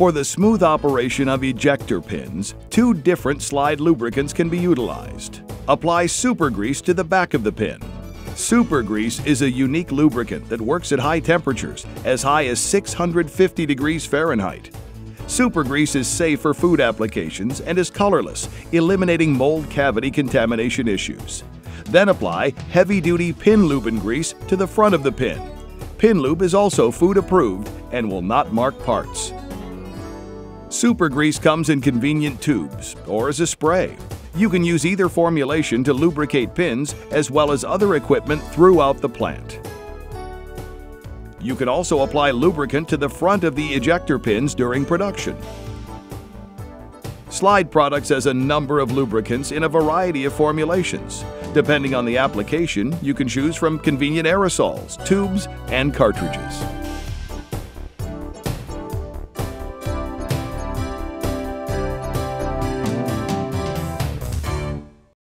For the smooth operation of ejector pins, two different slide lubricants can be utilized. Apply super grease to the back of the pin. Super grease is a unique lubricant that works at high temperatures, as high as 650 degrees Fahrenheit. Super grease is safe for food applications and is colorless, eliminating mold cavity contamination issues. Then apply heavy-duty pin lubin grease to the front of the pin. Pin lube is also food approved and will not mark parts. Super grease comes in convenient tubes or as a spray. You can use either formulation to lubricate pins as well as other equipment throughout the plant. You can also apply lubricant to the front of the ejector pins during production. Slide Products has a number of lubricants in a variety of formulations. Depending on the application, you can choose from convenient aerosols, tubes, and cartridges.